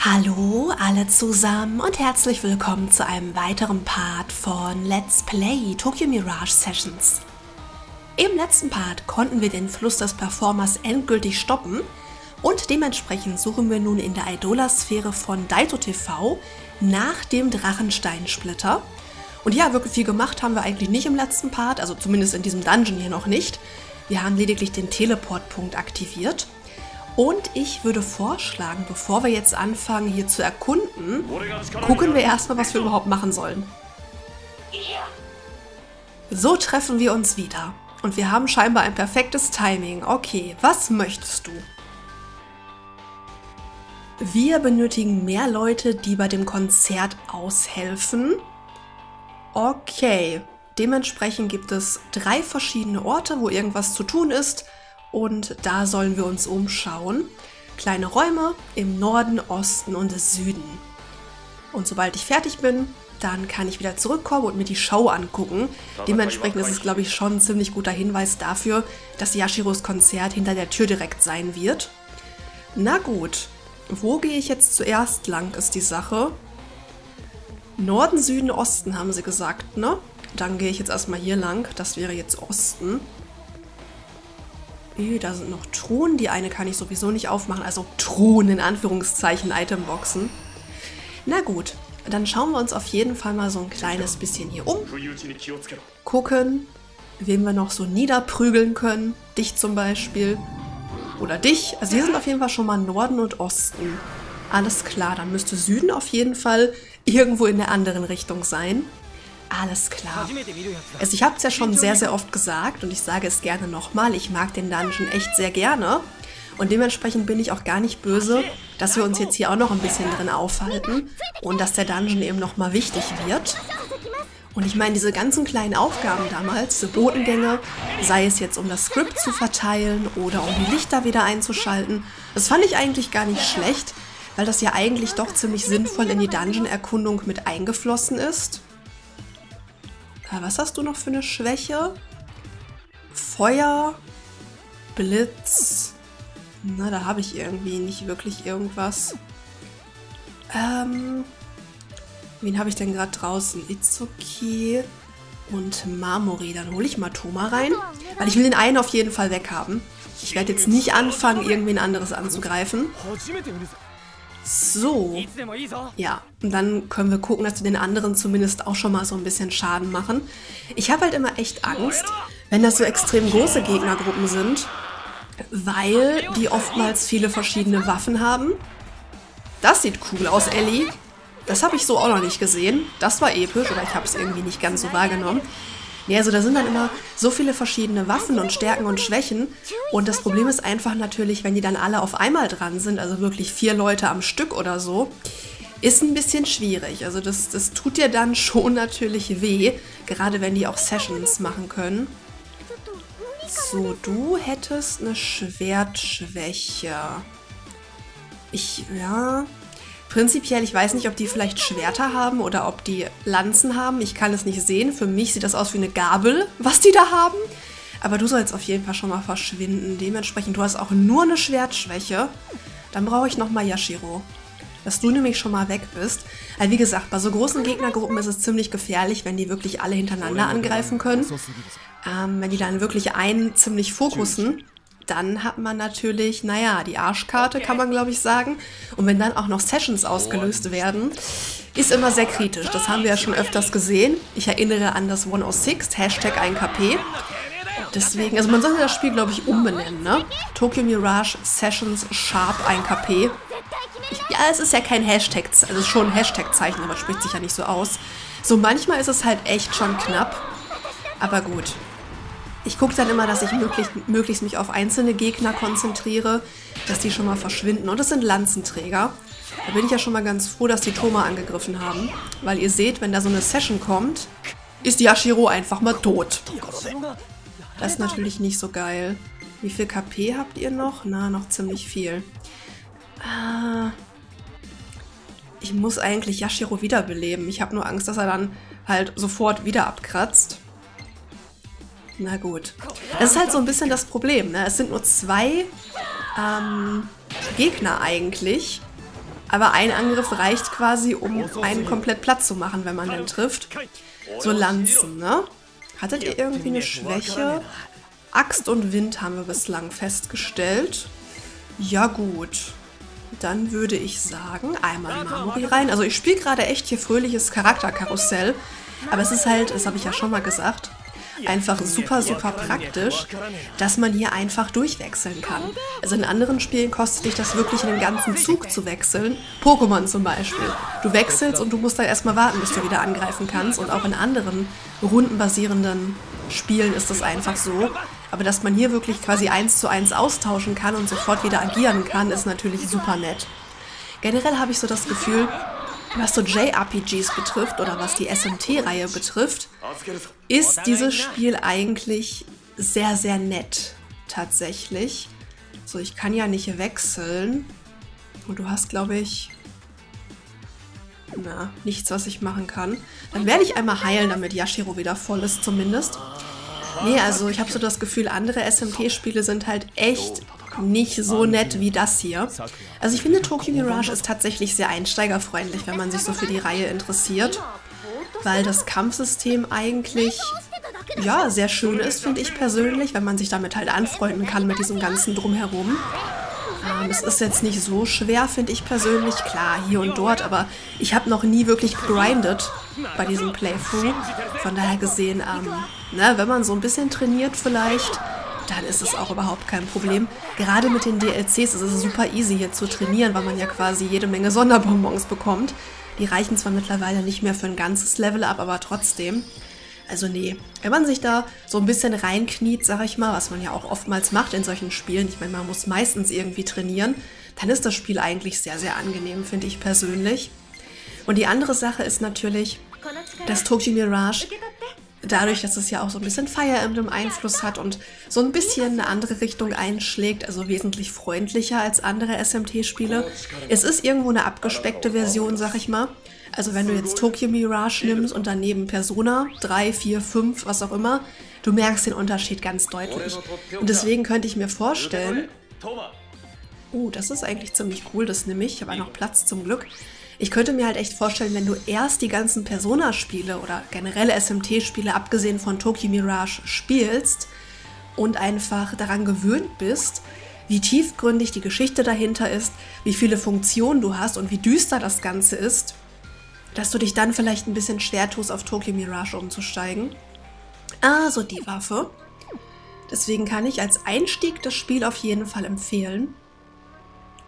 Hallo alle zusammen und herzlich willkommen zu einem weiteren Part von Let's Play Tokyo Mirage Sessions. Im letzten Part konnten wir den Fluss des Performers endgültig stoppen und dementsprechend suchen wir nun in der Idola-Sphäre von Daito TV nach dem Drachensteinsplitter. Und ja, wirklich viel gemacht haben wir eigentlich nicht im letzten Part, also zumindest in diesem Dungeon hier noch nicht. Wir haben lediglich den Teleportpunkt aktiviert. Und ich würde vorschlagen, bevor wir jetzt anfangen hier zu erkunden, gucken wir erstmal, was wir überhaupt machen sollen. So treffen wir uns wieder. Und wir haben scheinbar ein perfektes Timing. Okay, was möchtest du? Wir benötigen mehr Leute, die bei dem Konzert aushelfen. Okay, dementsprechend gibt es drei verschiedene Orte, wo irgendwas zu tun ist. Und da sollen wir uns umschauen. Kleine Räume im Norden, Osten und Süden. Und sobald ich fertig bin, dann kann ich wieder zurückkommen und mir die Show angucken. Dementsprechend ist es, glaube ich, schon ein ziemlich guter Hinweis dafür, dass Yashiros Konzert hinter der Tür direkt sein wird. Na gut, wo gehe ich jetzt zuerst lang, ist die Sache. Norden, Süden, Osten haben sie gesagt, ne? Dann gehe ich jetzt erstmal hier lang. Das wäre jetzt Osten. Äh, da sind noch Truhen. Die eine kann ich sowieso nicht aufmachen. Also Truhen in Anführungszeichen, Itemboxen. Na gut, dann schauen wir uns auf jeden Fall mal so ein kleines bisschen hier um. Gucken, wen wir noch so niederprügeln können. Dich zum Beispiel. Oder dich. Also hier sind auf jeden Fall schon mal Norden und Osten. Alles klar, dann müsste Süden auf jeden Fall irgendwo in der anderen Richtung sein. Alles klar. Also ich habe es ja schon sehr, sehr oft gesagt und ich sage es gerne nochmal. Ich mag den Dungeon echt sehr gerne. Und dementsprechend bin ich auch gar nicht böse, dass wir uns jetzt hier auch noch ein bisschen drin aufhalten und dass der Dungeon eben nochmal wichtig wird. Und ich meine, diese ganzen kleinen Aufgaben damals, diese Botengänge, sei es jetzt um das Skript zu verteilen oder um die Lichter wieder einzuschalten, das fand ich eigentlich gar nicht schlecht, weil das ja eigentlich doch ziemlich sinnvoll in die Dungeon-Erkundung mit eingeflossen ist. Was hast du noch für eine Schwäche? Feuer, Blitz. Na, da habe ich irgendwie nicht wirklich irgendwas. Ähm, wen habe ich denn gerade draußen? Itsuki und Marmori. Dann hole ich mal Toma rein, weil ich will den einen auf jeden Fall weghaben. Ich werde jetzt nicht anfangen, irgendwen anderes anzugreifen. So. Ja, und dann können wir gucken, dass wir den anderen zumindest auch schon mal so ein bisschen Schaden machen. Ich habe halt immer echt Angst, wenn das so extrem große Gegnergruppen sind, weil die oftmals viele verschiedene Waffen haben. Das sieht cool aus, Ellie. Das habe ich so auch noch nicht gesehen. Das war episch, oder ich habe es irgendwie nicht ganz so wahrgenommen. Nee, also da sind dann immer so viele verschiedene Waffen und Stärken und Schwächen. Und das Problem ist einfach natürlich, wenn die dann alle auf einmal dran sind, also wirklich vier Leute am Stück oder so, ist ein bisschen schwierig. Also das, das tut dir dann schon natürlich weh, gerade wenn die auch Sessions machen können. So, du hättest eine Schwertschwäche. Ich, ja, Prinzipiell, ich weiß nicht, ob die vielleicht Schwerter haben oder ob die Lanzen haben. Ich kann es nicht sehen. Für mich sieht das aus wie eine Gabel, was die da haben. Aber du sollst auf jeden Fall schon mal verschwinden. Dementsprechend, du hast auch nur eine Schwertschwäche. Dann brauche ich nochmal Yashiro. Dass du nämlich schon mal weg bist. Also wie gesagt, bei so großen Gegnergruppen ist es ziemlich gefährlich, wenn die wirklich alle hintereinander angreifen können. Ähm, wenn die dann wirklich einen ziemlich fokussen, dann hat man natürlich, naja, die Arschkarte kann man glaube ich sagen. Und wenn dann auch noch Sessions ausgelöst werden, ist immer sehr kritisch. Das haben wir ja schon öfters gesehen. Ich erinnere an das 106, Hashtag 1KP. Deswegen, also man sollte das Spiel glaube ich umbenennen, ne? Tokyo Mirage Sessions Sharp 1KP. Ich, ja, es ist ja kein Hashtag, also schon ein Hashtag-Zeichen, aber spricht sich ja nicht so aus. So manchmal ist es halt echt schon knapp. Aber gut, ich gucke dann immer, dass ich möglichst, möglichst mich auf einzelne Gegner konzentriere, dass die schon mal verschwinden. Und das sind Lanzenträger. Da bin ich ja schon mal ganz froh, dass die Thoma angegriffen haben. Weil ihr seht, wenn da so eine Session kommt, ist Yashiro einfach mal tot. Das ist natürlich nicht so geil. Wie viel KP habt ihr noch? Na, noch ziemlich viel. Ah, ich muss eigentlich Yashiro wiederbeleben. Ich habe nur Angst, dass er dann halt sofort wieder abkratzt. Na gut. Das ist halt so ein bisschen das Problem. Ne? Es sind nur zwei ähm, Gegner eigentlich. Aber ein Angriff reicht quasi, um einen komplett platt zu machen, wenn man den trifft. So Lanzen, ne? Hattet ihr irgendwie eine Schwäche? Axt und Wind haben wir bislang festgestellt. Ja gut. Dann würde ich sagen, einmal Marmori rein. Also ich spiele gerade echt hier fröhliches Charakterkarussell. Aber es ist halt, das habe ich ja schon mal gesagt, einfach super, super praktisch, dass man hier einfach durchwechseln kann. Also in anderen Spielen kostet dich das wirklich einen ganzen Zug zu wechseln. Pokémon zum Beispiel. Du wechselst und du musst dann erstmal warten, bis du wieder angreifen kannst. Und auch in anderen rundenbasierenden Spielen ist das einfach so. Aber dass man hier wirklich quasi eins zu eins austauschen kann und sofort wieder agieren kann, ist natürlich super nett. Generell habe ich so das Gefühl, was so JRPGs betrifft oder was die SMT-Reihe betrifft, ist dieses Spiel eigentlich sehr, sehr nett. Tatsächlich. So, ich kann ja nicht wechseln. Und du hast, glaube ich, na, nichts, was ich machen kann. Dann werde ich einmal heilen, damit Yashiro wieder voll ist zumindest. Nee, also ich habe so das Gefühl, andere SMT-Spiele sind halt echt nicht so nett wie das hier. Also ich finde, Tokyo Mirage ist tatsächlich sehr einsteigerfreundlich, wenn man sich so für die Reihe interessiert. Weil das Kampfsystem eigentlich, ja, sehr schön ist, finde ich persönlich, wenn man sich damit halt anfreunden kann mit diesem ganzen Drumherum. Ähm, es ist jetzt nicht so schwer, finde ich persönlich. Klar, hier und dort, aber ich habe noch nie wirklich gegrindet bei diesem Playthrough. Von daher gesehen, ähm, ne, wenn man so ein bisschen trainiert vielleicht, dann ist es auch überhaupt kein Problem. Gerade mit den DLCs ist es super easy hier zu trainieren, weil man ja quasi jede Menge Sonderbonbons bekommt. Die reichen zwar mittlerweile nicht mehr für ein ganzes Level ab, aber trotzdem. Also nee, wenn man sich da so ein bisschen reinkniet, sag ich mal, was man ja auch oftmals macht in solchen Spielen, ich meine, man muss meistens irgendwie trainieren, dann ist das Spiel eigentlich sehr, sehr angenehm, finde ich persönlich. Und die andere Sache ist natürlich, dass Tokyo Mirage dadurch, dass es ja auch so ein bisschen Fire Emblem Einfluss hat und so ein bisschen eine andere Richtung einschlägt, also wesentlich freundlicher als andere SMT-Spiele. Es ist irgendwo eine abgespeckte Version, sag ich mal. Also wenn du jetzt Tokyo Mirage nimmst und daneben Persona 3, 4, 5, was auch immer, du merkst den Unterschied ganz deutlich. Und deswegen könnte ich mir vorstellen, oh, das ist eigentlich ziemlich cool, das nehme ich, ich habe noch Platz zum Glück. Ich könnte mir halt echt vorstellen, wenn du erst die ganzen Persona-Spiele oder generelle SMT-Spiele, abgesehen von Tokyo Mirage, spielst und einfach daran gewöhnt bist, wie tiefgründig die Geschichte dahinter ist, wie viele Funktionen du hast und wie düster das Ganze ist, dass du dich dann vielleicht ein bisschen schwer tust, auf Tokyo Mirage umzusteigen. Ah, so die Waffe. Deswegen kann ich als Einstieg das Spiel auf jeden Fall empfehlen.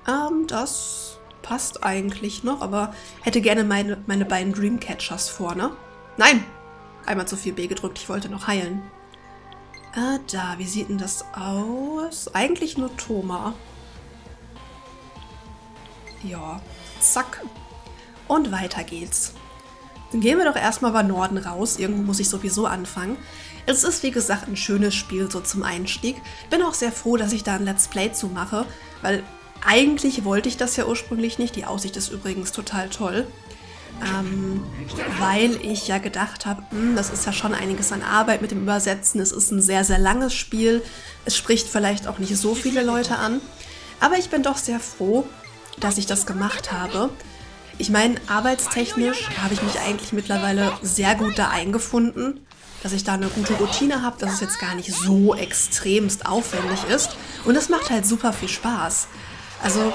Ähm, das passt eigentlich noch, aber hätte gerne meine, meine beiden Dreamcatchers vorne. Nein! Einmal zu viel B gedrückt, ich wollte noch heilen. Ah, da, wie sieht denn das aus? Eigentlich nur Thoma. Ja, zack. Und weiter geht's. Dann gehen wir doch erstmal bei Norden raus. Irgendwo muss ich sowieso anfangen. Es ist, wie gesagt, ein schönes Spiel so zum Einstieg. Bin auch sehr froh, dass ich da ein Let's Play zu mache, weil eigentlich wollte ich das ja ursprünglich nicht. Die Aussicht ist übrigens total toll. Ähm, weil ich ja gedacht habe, hm, das ist ja schon einiges an Arbeit mit dem Übersetzen. Es ist ein sehr, sehr langes Spiel. Es spricht vielleicht auch nicht so viele Leute an. Aber ich bin doch sehr froh, dass ich das gemacht habe. Ich meine, arbeitstechnisch habe ich mich eigentlich mittlerweile sehr gut da eingefunden, dass ich da eine gute Routine habe, dass es jetzt gar nicht so extremst aufwendig ist. Und es macht halt super viel Spaß. Also,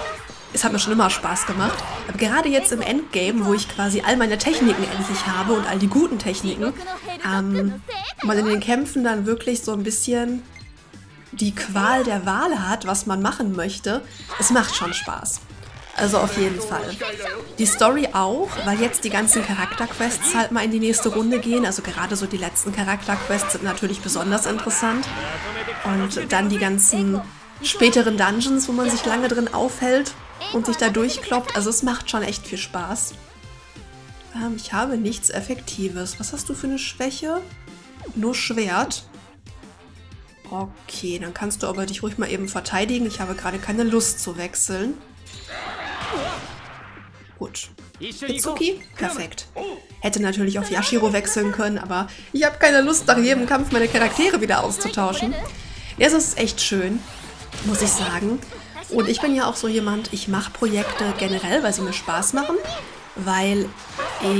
es hat mir schon immer Spaß gemacht. Aber gerade jetzt im Endgame, wo ich quasi all meine Techniken endlich habe und all die guten Techniken, ähm, man in den Kämpfen dann wirklich so ein bisschen die Qual der Wahl hat, was man machen möchte, es macht schon Spaß. Also auf jeden Fall. Die Story auch, weil jetzt die ganzen Charakterquests halt mal in die nächste Runde gehen. Also gerade so die letzten Charakterquests sind natürlich besonders interessant. Und dann die ganzen späteren Dungeons, wo man sich lange drin aufhält und sich da durchkloppt. Also es macht schon echt viel Spaß. Ähm, ich habe nichts Effektives. Was hast du für eine Schwäche? Nur Schwert. Okay, dann kannst du aber dich ruhig mal eben verteidigen. Ich habe gerade keine Lust zu wechseln. Gut. Itsuki? Perfekt. Hätte natürlich auf Yashiro wechseln können, aber ich habe keine Lust, nach jedem Kampf meine Charaktere wieder auszutauschen. Ja, es ist echt schön muss ich sagen. Und ich bin ja auch so jemand, ich mache Projekte generell, weil sie mir Spaß machen, weil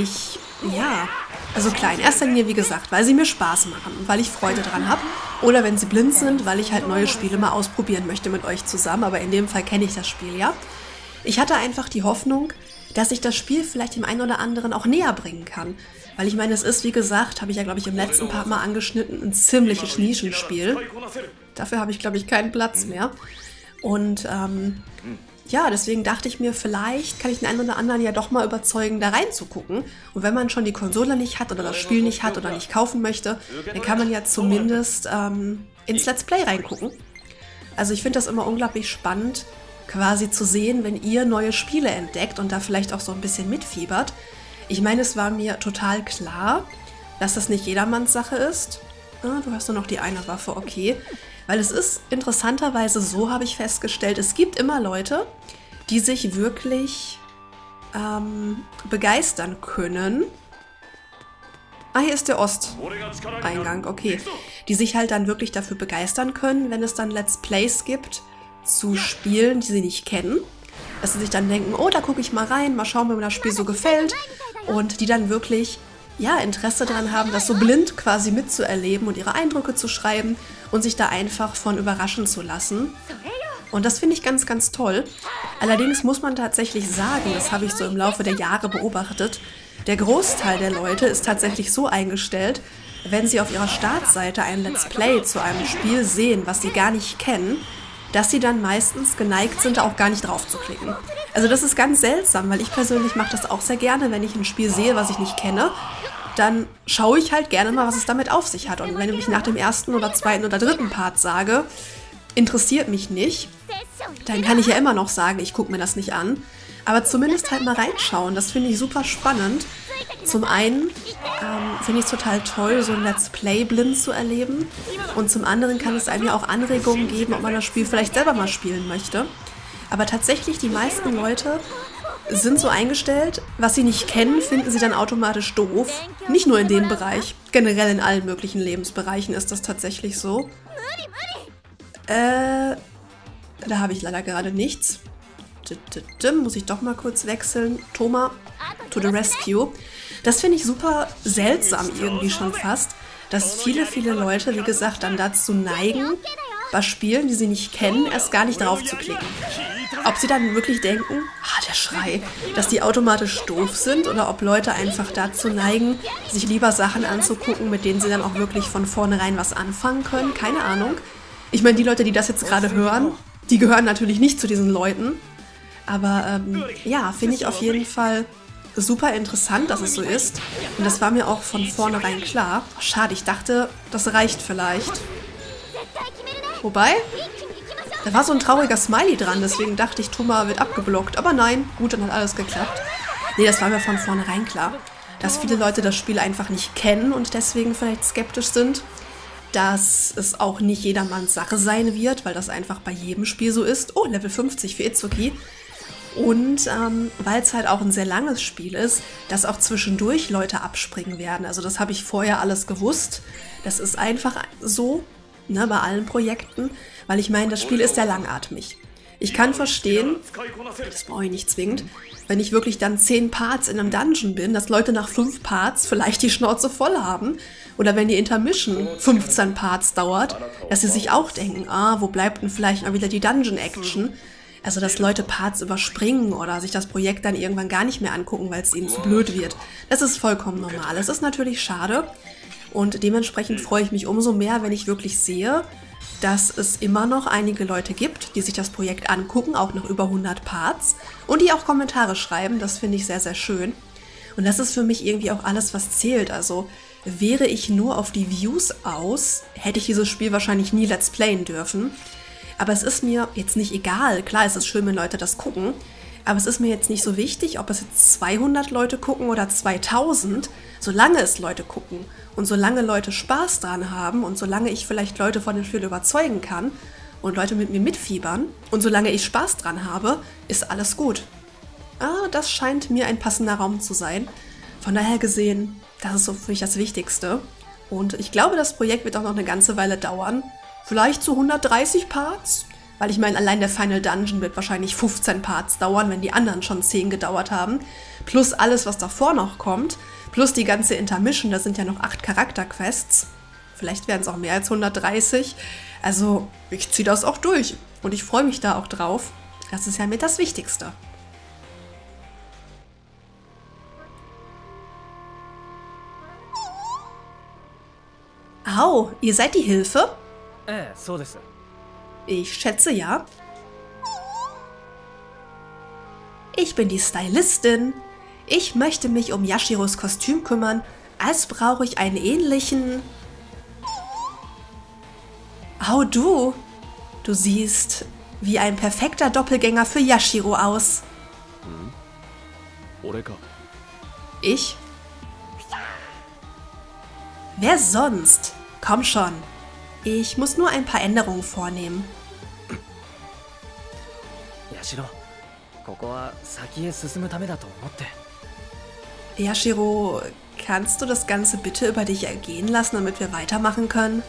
ich, ja, also klar, in erster Linie, wie gesagt, weil sie mir Spaß machen weil ich Freude dran habe. Oder wenn sie blind sind, weil ich halt neue Spiele mal ausprobieren möchte mit euch zusammen. Aber in dem Fall kenne ich das Spiel ja. Ich hatte einfach die Hoffnung, dass ich das Spiel vielleicht dem einen oder anderen auch näher bringen kann. Weil ich meine, es ist, wie gesagt, habe ich ja, glaube ich, im letzten Part mal angeschnitten, ein ziemliches Nischenspiel. Dafür habe ich, glaube ich, keinen Platz mehr. Und ähm, ja, deswegen dachte ich mir, vielleicht kann ich den einen oder anderen ja doch mal überzeugen, da reinzugucken. Und wenn man schon die Konsole nicht hat oder das Spiel nicht hat oder nicht kaufen möchte, dann kann man ja zumindest ähm, ins Let's Play reingucken. Also ich finde das immer unglaublich spannend, quasi zu sehen, wenn ihr neue Spiele entdeckt und da vielleicht auch so ein bisschen mitfiebert. Ich meine, es war mir total klar, dass das nicht jedermanns Sache ist. Ah, du hast nur noch die eine Waffe, okay. Weil es ist interessanterweise so, habe ich festgestellt, es gibt immer Leute, die sich wirklich ähm, begeistern können. Ah, hier ist der Osteingang, okay. Die sich halt dann wirklich dafür begeistern können, wenn es dann Let's Plays gibt zu Spielen, die sie nicht kennen. Dass sie sich dann denken, oh, da gucke ich mal rein, mal schauen, wie mir das Spiel so gefällt. Und die dann wirklich, ja, Interesse daran haben, das so blind quasi mitzuerleben und ihre Eindrücke zu schreiben und sich da einfach von überraschen zu lassen. Und das finde ich ganz, ganz toll. Allerdings muss man tatsächlich sagen, das habe ich so im Laufe der Jahre beobachtet, der Großteil der Leute ist tatsächlich so eingestellt, wenn sie auf ihrer Startseite ein Let's Play zu einem Spiel sehen, was sie gar nicht kennen, dass sie dann meistens geneigt sind, da auch gar nicht drauf zu klicken. Also das ist ganz seltsam, weil ich persönlich mache das auch sehr gerne, wenn ich ein Spiel sehe, was ich nicht kenne, dann schaue ich halt gerne mal, was es damit auf sich hat. Und wenn ich nach dem ersten oder zweiten oder dritten Part sage, interessiert mich nicht, dann kann ich ja immer noch sagen, ich gucke mir das nicht an. Aber zumindest halt mal reinschauen, das finde ich super spannend. Zum einen ähm, finde ich es total toll, so ein Let's Play blind zu erleben. Und zum anderen kann es einem ja auch Anregungen geben, ob man das Spiel vielleicht selber mal spielen möchte. Aber tatsächlich, die meisten Leute sind so eingestellt, was sie nicht kennen, finden sie dann automatisch doof. Nicht nur in dem Bereich, generell in allen möglichen Lebensbereichen ist das tatsächlich so. Äh, da habe ich leider gerade nichts. Muss ich doch mal kurz wechseln. Thomas, to the rescue. Das finde ich super seltsam irgendwie schon fast, dass viele, viele Leute, wie gesagt, dann dazu neigen, bei Spielen, die sie nicht kennen, erst gar nicht drauf zu klicken. Ob sie dann wirklich denken, ah, der Schrei, dass die automatisch doof sind oder ob Leute einfach dazu neigen, sich lieber Sachen anzugucken, mit denen sie dann auch wirklich von vornherein was anfangen können. Keine Ahnung. Ich meine, die Leute, die das jetzt gerade hören, die gehören natürlich nicht zu diesen Leuten. Aber ähm, ja, finde ich auf jeden Fall super interessant, dass es so ist. Und das war mir auch von vornherein klar. Schade, ich dachte, das reicht vielleicht. Wobei, da war so ein trauriger Smiley dran, deswegen dachte ich, Thomas wird abgeblockt. Aber nein, gut, dann hat alles geklappt. Nee, das war mir von vornherein klar. Dass viele Leute das Spiel einfach nicht kennen und deswegen vielleicht skeptisch sind. Dass es auch nicht jedermanns Sache sein wird, weil das einfach bei jedem Spiel so ist. Oh, Level 50 für Itsuki. Und ähm, weil es halt auch ein sehr langes Spiel ist, dass auch zwischendurch Leute abspringen werden. Also das habe ich vorher alles gewusst. Das ist einfach so ne, bei allen Projekten, weil ich meine, das Spiel ist sehr langatmig. Ich kann verstehen, das brauche ich nicht zwingend, wenn ich wirklich dann zehn Parts in einem Dungeon bin, dass Leute nach fünf Parts vielleicht die Schnauze voll haben. Oder wenn die Intermission 15 Parts dauert, dass sie sich auch denken, ah, wo bleibt denn vielleicht mal wieder die Dungeon-Action? Also, dass Leute Parts überspringen oder sich das Projekt dann irgendwann gar nicht mehr angucken, weil es ihnen zu blöd wird. Das ist vollkommen normal. Es ist natürlich schade. Und dementsprechend freue ich mich umso mehr, wenn ich wirklich sehe, dass es immer noch einige Leute gibt, die sich das Projekt angucken, auch noch über 100 Parts und die auch Kommentare schreiben. Das finde ich sehr, sehr schön. Und das ist für mich irgendwie auch alles, was zählt. Also wäre ich nur auf die Views aus, hätte ich dieses Spiel wahrscheinlich nie Let's Playen dürfen. Aber es ist mir jetzt nicht egal. Klar, es ist schön, wenn Leute das gucken. Aber es ist mir jetzt nicht so wichtig, ob es jetzt 200 Leute gucken oder 2000, solange es Leute gucken und solange Leute Spaß dran haben und solange ich vielleicht Leute von dem Spiel überzeugen kann und Leute mit mir mitfiebern und solange ich Spaß dran habe, ist alles gut. Ah, das scheint mir ein passender Raum zu sein. Von daher gesehen, das ist so für mich das Wichtigste. Und ich glaube, das Projekt wird auch noch eine ganze Weile dauern. Vielleicht zu 130 Parts. Weil ich meine, allein der Final Dungeon wird wahrscheinlich 15 Parts dauern, wenn die anderen schon 10 gedauert haben. Plus alles, was davor noch kommt. Plus die ganze Intermission, da sind ja noch 8 Charakterquests. Vielleicht werden es auch mehr als 130. Also, ich ziehe das auch durch. Und ich freue mich da auch drauf. Das ist ja mit das Wichtigste. Au, ihr seid die Hilfe? Äh, so das. Ich schätze ja. Ich bin die Stylistin. Ich möchte mich um Yashiros Kostüm kümmern, als brauche ich einen ähnlichen... Au du! Du siehst wie ein perfekter Doppelgänger für Yashiro aus. Ich? Wer sonst? Komm schon. Ich muss nur ein paar Änderungen vornehmen. Yashiro, kannst du das Ganze bitte über dich ergehen lassen, damit wir weitermachen können?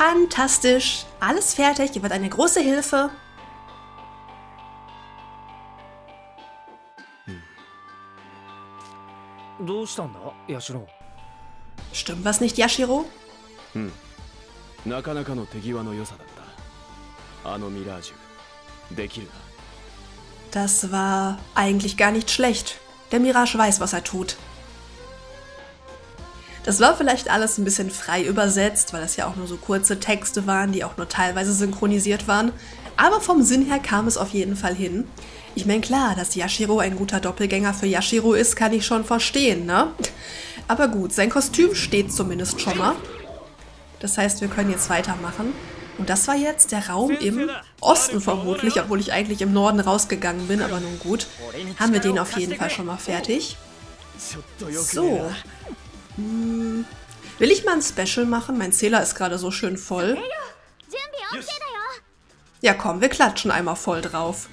Fantastisch! Alles fertig, ihr wird eine große Hilfe. Hm. どうしたんだヤシロ Stimmt was nicht, Yashiro? なかなかの手際の良さだったあのミラージュできるな Das war eigentlich gar nicht schlecht. Der Mirage weiß, was er tut. Das war vielleicht alles ein bisschen frei übersetzt, weil das ja auch nur so kurze Texte waren, die auch nur teilweise synchronisiert waren. Aber vom Sinn her kam es auf jeden Fall hin. Ich meine, klar, dass Yashiro ein guter Doppelgänger für Yashiro ist, kann ich schon verstehen, ne? Aber gut, sein Kostüm steht zumindest schon mal. Das heißt, wir können jetzt weitermachen. Und das war jetzt der Raum im Osten vermutlich, obwohl ich eigentlich im Norden rausgegangen bin, aber nun gut. Haben wir den auf jeden Fall schon mal fertig. So. Hm. Will ich mal ein Special machen? Mein Zähler ist gerade so schön voll. Ja komm, wir klatschen einmal voll drauf.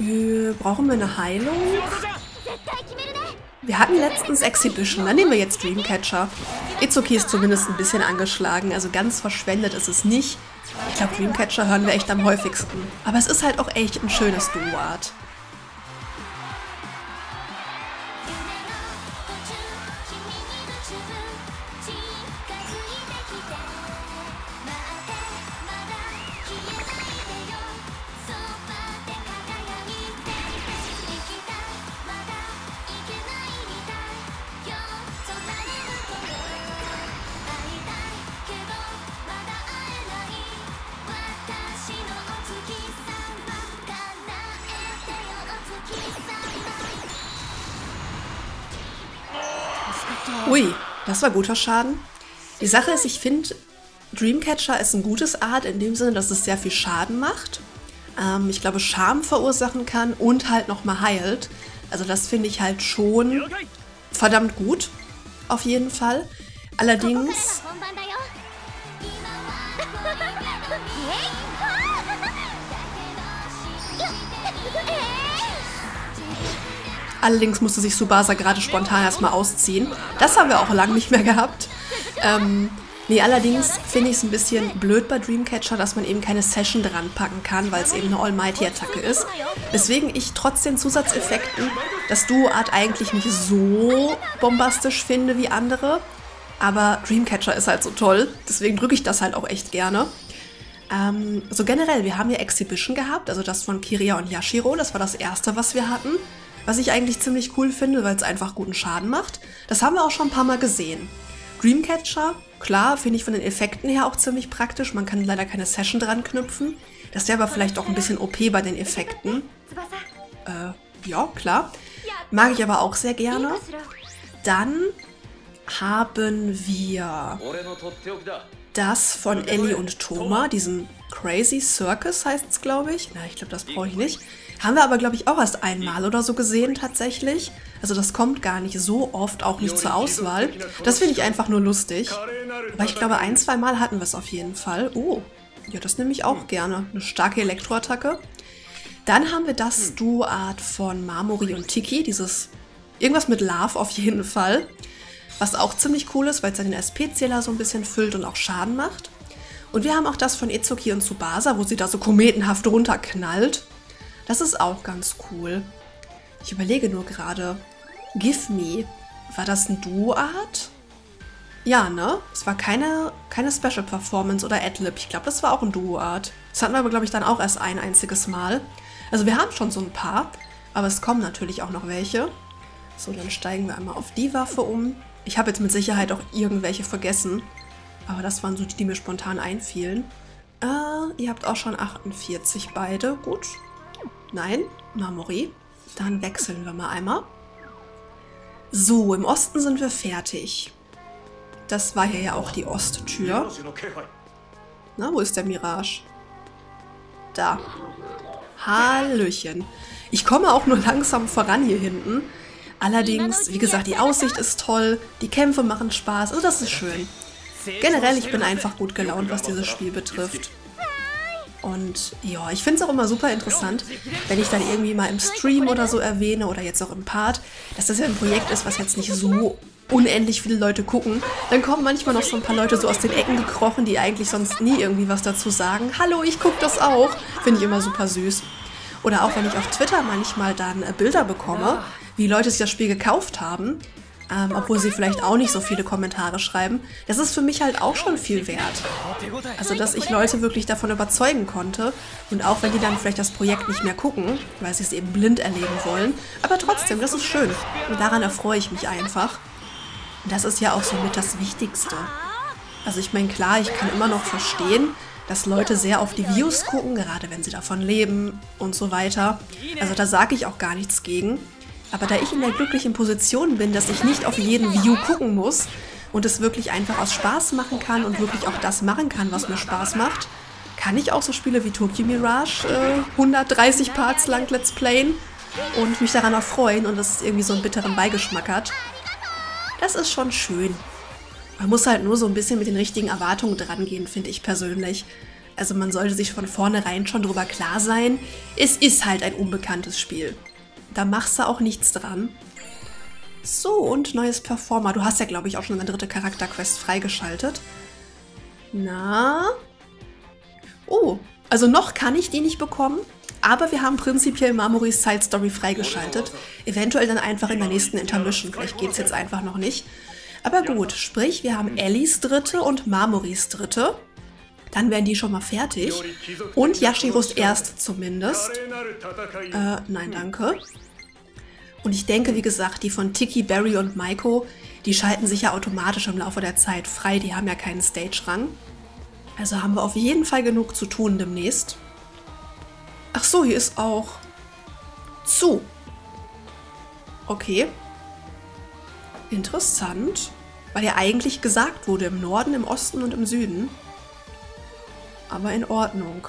Äh, brauchen wir eine Heilung? Wir hatten letztens Exhibition, dann nehmen wir jetzt Dreamcatcher. Itsuki ist zumindest ein bisschen angeschlagen, also ganz verschwendet ist es nicht. Ich glaube, Dreamcatcher hören wir echt am häufigsten. Aber es ist halt auch echt ein schönes Duo-Art. Das war guter Schaden. Die Sache ist, ich finde, Dreamcatcher ist ein gutes Art in dem Sinne, dass es sehr viel Schaden macht. Ähm, ich glaube, Charme verursachen kann und halt nochmal heilt. Also das finde ich halt schon verdammt gut. Auf jeden Fall. Allerdings... Allerdings musste sich Subasa gerade spontan erstmal ausziehen. Das haben wir auch lange nicht mehr gehabt. Ähm, nee, allerdings finde ich es ein bisschen blöd bei Dreamcatcher, dass man eben keine Session dran packen kann, weil es eben eine Almighty-Attacke ist. Weswegen ich trotz den Zusatzeffekten das Duo-Art eigentlich nicht so bombastisch finde wie andere. Aber Dreamcatcher ist halt so toll, deswegen drücke ich das halt auch echt gerne. Ähm, so generell, wir haben ja Exhibition gehabt, also das von Kiria und Yashiro, das war das erste, was wir hatten. Was ich eigentlich ziemlich cool finde, weil es einfach guten Schaden macht. Das haben wir auch schon ein paar Mal gesehen. Dreamcatcher, klar, finde ich von den Effekten her auch ziemlich praktisch. Man kann leider keine Session dran knüpfen. Das wäre aber vielleicht auch ein bisschen OP bei den Effekten. Äh, ja, klar. Mag ich aber auch sehr gerne. Dann haben wir das von Ellie und Thoma, diesen Crazy Circus heißt es, glaube ich. Na, ich glaube, das brauche ich nicht. Haben wir aber, glaube ich, auch erst einmal oder so gesehen tatsächlich. Also das kommt gar nicht so oft, auch nicht zur Auswahl. Das finde ich einfach nur lustig. Aber ich glaube, ein, zwei Mal hatten wir es auf jeden Fall. Oh, ja, das nehme ich auch gerne. Eine starke Elektroattacke. Dann haben wir das Duo-Art von Marmori und Tiki, dieses irgendwas mit Love auf jeden Fall. Was auch ziemlich cool ist, weil es den SP-Zähler so ein bisschen füllt und auch Schaden macht. Und wir haben auch das von Itsuki und Tsubasa, wo sie da so kometenhaft runterknallt. Das ist auch ganz cool. Ich überlege nur gerade. Give Me, war das ein Duo-Art? Ja, ne? Es war keine, keine Special Performance oder Adlib. Ich glaube, das war auch ein Duo-Art. Das hatten wir aber, glaube ich, dann auch erst ein einziges Mal. Also wir haben schon so ein paar, aber es kommen natürlich auch noch welche. So, dann steigen wir einmal auf die Waffe um. Ich habe jetzt mit Sicherheit auch irgendwelche vergessen. Aber das waren so die, die mir spontan einfielen. Äh, ihr habt auch schon 48 beide. Gut. Nein, Marmori. Dann wechseln wir mal einmal. So, im Osten sind wir fertig. Das war hier ja auch die Osttür. Na, wo ist der Mirage? Da. Hallöchen. Ich komme auch nur langsam voran hier hinten. Allerdings, wie gesagt, die Aussicht ist toll, die Kämpfe machen Spaß, also das ist schön. Generell, ich bin einfach gut gelaunt, was dieses Spiel betrifft. Und ja, ich finde es auch immer super interessant, wenn ich dann irgendwie mal im Stream oder so erwähne oder jetzt auch im Part, dass das ja ein Projekt ist, was jetzt nicht so unendlich viele Leute gucken. Dann kommen manchmal noch so ein paar Leute so aus den Ecken gekrochen, die eigentlich sonst nie irgendwie was dazu sagen. Hallo, ich gucke das auch. Finde ich immer super süß. Oder auch wenn ich auf Twitter manchmal dann äh, Bilder bekomme, wie Leute sich das Spiel gekauft haben, ähm, obwohl sie vielleicht auch nicht so viele Kommentare schreiben, das ist für mich halt auch schon viel wert. Also, dass ich Leute wirklich davon überzeugen konnte und auch wenn die dann vielleicht das Projekt nicht mehr gucken, weil sie es eben blind erleben wollen, aber trotzdem, das ist schön und daran erfreue ich mich einfach. Und das ist ja auch somit das Wichtigste. Also ich meine, klar, ich kann immer noch verstehen, dass Leute sehr auf die Views gucken, gerade wenn sie davon leben und so weiter. Also da sage ich auch gar nichts gegen. Aber da ich in der glücklichen Position bin, dass ich nicht auf jeden View gucken muss und es wirklich einfach aus Spaß machen kann und wirklich auch das machen kann, was mir Spaß macht, kann ich auch so Spiele wie Tokyo Mirage äh, 130 Parts lang Let's Playen und mich daran erfreuen und dass es irgendwie so einen bitteren Beigeschmack hat. Das ist schon schön. Man muss halt nur so ein bisschen mit den richtigen Erwartungen dran gehen, finde ich persönlich. Also man sollte sich von vornherein schon darüber klar sein, es ist halt ein unbekanntes Spiel. Da machst du auch nichts dran. So, und neues Performer. Du hast ja, glaube ich, auch schon eine dritte Charakterquest freigeschaltet. Na? Oh, also noch kann ich die nicht bekommen, aber wir haben prinzipiell Marmoris Side Story freigeschaltet. Eventuell dann einfach in der nächsten Intermission. Vielleicht geht es jetzt einfach noch nicht. Aber gut, sprich, wir haben Ellis dritte und Marmoris dritte. Dann wären die schon mal fertig. Und Yashiros erst zumindest. Äh, nein, danke. Und ich denke, wie gesagt, die von Tiki, Barry und Maiko, die schalten sich ja automatisch im Laufe der Zeit frei. Die haben ja keinen Stage-Rang. Also haben wir auf jeden Fall genug zu tun demnächst. Ach so, hier ist auch zu. Okay. Interessant. Weil ja eigentlich gesagt wurde, im Norden, im Osten und im Süden. Aber in Ordnung.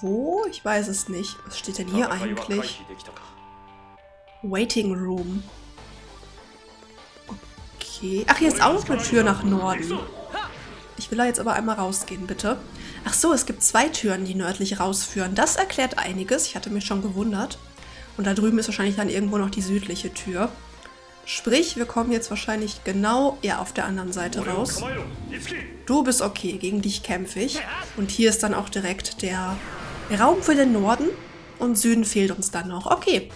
Wo? Ich weiß es nicht. Was steht denn hier eigentlich? Waiting Room. Okay. Ach, hier ist auch noch eine Tür nach Norden. Ich will da jetzt aber einmal rausgehen, bitte. Ach so, es gibt zwei Türen, die nördlich rausführen. Das erklärt einiges. Ich hatte mich schon gewundert. Und da drüben ist wahrscheinlich dann irgendwo noch die südliche Tür. Sprich, wir kommen jetzt wahrscheinlich genau ja, auf der anderen Seite raus. Du bist okay, gegen dich kämpfe ich. Und hier ist dann auch direkt der Raum für den Norden. Und Süden fehlt uns dann noch. Okay.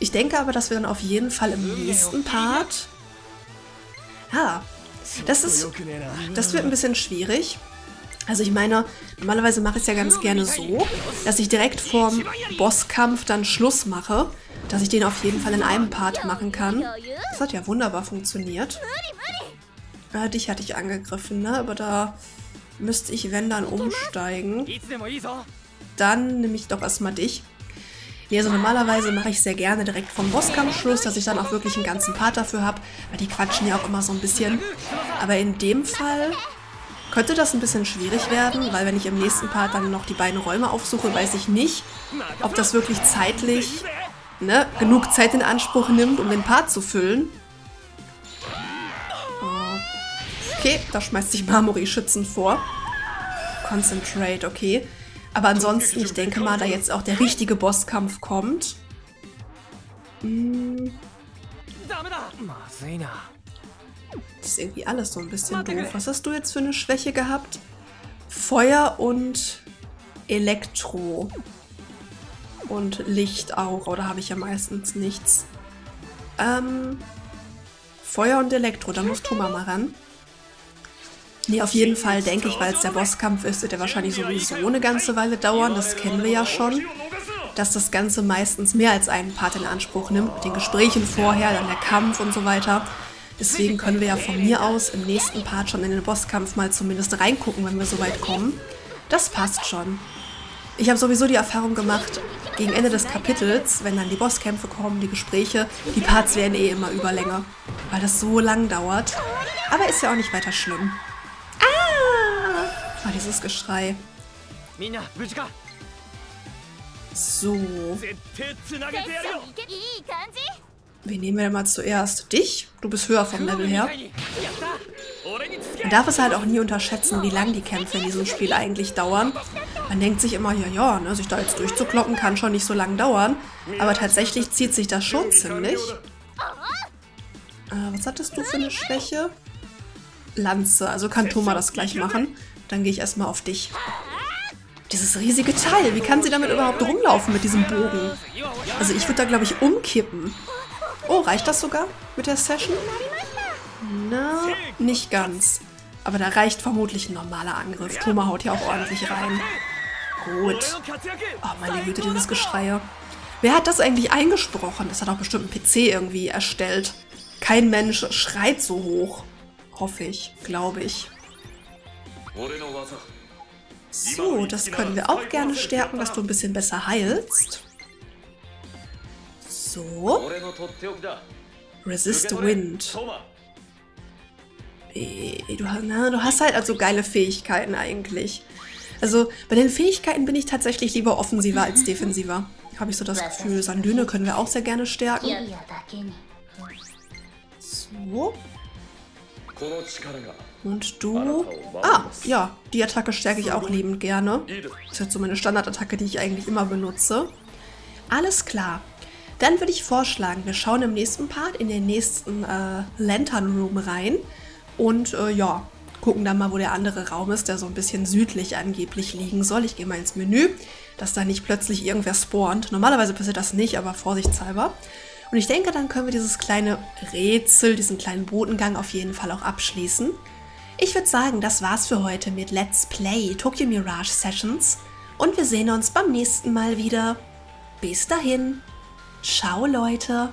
Ich denke aber, dass wir dann auf jeden Fall im nächsten Part... Ja, das ist... Das wird ein bisschen schwierig. Also ich meine, normalerweise mache ich es ja ganz gerne so, dass ich direkt vorm Bosskampf dann Schluss mache. Dass ich den auf jeden Fall in einem Part machen kann. Das hat ja wunderbar funktioniert. Äh, dich hatte ich angegriffen, ne? Aber da müsste ich, wenn, dann umsteigen. Dann nehme ich doch erstmal dich. Nee, also normalerweise mache ich sehr gerne direkt vom Bosskampfschluss, dass ich dann auch wirklich einen ganzen Part dafür habe, weil die quatschen ja auch immer so ein bisschen. Aber in dem Fall könnte das ein bisschen schwierig werden, weil wenn ich im nächsten Part dann noch die beiden Räume aufsuche, weiß ich nicht, ob das wirklich zeitlich ne, genug Zeit in Anspruch nimmt, um den Part zu füllen. Okay, da schmeißt sich Marmori schützend vor. Concentrate, okay. Aber ansonsten, ich denke mal, da jetzt auch der richtige Bosskampf kommt. Hm. Das ist irgendwie alles so ein bisschen doof. Was hast du jetzt für eine Schwäche gehabt? Feuer und Elektro. Und Licht auch. Oder habe ich ja meistens nichts. Ähm, Feuer und Elektro, da muss Tuma mal ran. Nee, auf jeden Fall denke ich, weil es der Bosskampf ist, wird der wahrscheinlich sowieso eine ganze Weile dauern. Das kennen wir ja schon. Dass das Ganze meistens mehr als einen Part in Anspruch nimmt. Mit den Gesprächen vorher, dann der Kampf und so weiter. Deswegen können wir ja von mir aus im nächsten Part schon in den Bosskampf mal zumindest reingucken, wenn wir so weit kommen. Das passt schon. Ich habe sowieso die Erfahrung gemacht, gegen Ende des Kapitels, wenn dann die Bosskämpfe kommen, die Gespräche, die Parts werden eh immer überlänger. Weil das so lang dauert. Aber ist ja auch nicht weiter schlimm. Ah, dieses Geschrei. So. Wen nehmen wir denn mal zuerst? Dich? Du bist höher vom Level her. Man darf es halt auch nie unterschätzen, wie lang die Kämpfe in diesem Spiel eigentlich dauern. Man denkt sich immer, ja, ja, ne, sich da jetzt durchzukloppen kann schon nicht so lang dauern. Aber tatsächlich zieht sich das schon ziemlich. Äh, was hattest du für eine Schwäche? Lanze. Also kann Thomas das gleich machen. Dann gehe ich erstmal auf dich. Dieses riesige Teil. Wie kann sie damit überhaupt rumlaufen mit diesem Bogen? Also ich würde da, glaube ich, umkippen. Oh, reicht das sogar mit der Session? Na, nicht ganz. Aber da reicht vermutlich ein normaler Angriff. Thomas haut ja auch ordentlich rein. Gut. Oh, meine Güte, dieses Geschreie. Wer hat das eigentlich eingesprochen? Das hat auch bestimmt ein PC irgendwie erstellt. Kein Mensch schreit so hoch. Hoffe ich, glaube ich. So, das können wir auch gerne stärken, dass du ein bisschen besser heilst. So. Resist Wind. Du, na, du hast halt also geile Fähigkeiten eigentlich. Also bei den Fähigkeiten bin ich tatsächlich lieber offensiver als defensiver. Habe ich so das Gefühl. Sandüne können wir auch sehr gerne stärken. So. Und du... Ah, ja, die Attacke stärke ich auch liebend gerne. Das ist jetzt so meine Standardattacke, die ich eigentlich immer benutze. Alles klar. Dann würde ich vorschlagen, wir schauen im nächsten Part in den nächsten äh, Lantern Room rein. Und äh, ja, gucken dann mal, wo der andere Raum ist, der so ein bisschen südlich angeblich liegen soll. Ich gehe mal ins Menü, dass da nicht plötzlich irgendwer spawnt. Normalerweise passiert das nicht, aber vorsichtshalber. Und ich denke, dann können wir dieses kleine Rätsel, diesen kleinen Botengang auf jeden Fall auch abschließen. Ich würde sagen, das war's für heute mit Let's Play Tokyo Mirage Sessions. Und wir sehen uns beim nächsten Mal wieder. Bis dahin. Ciao, Leute.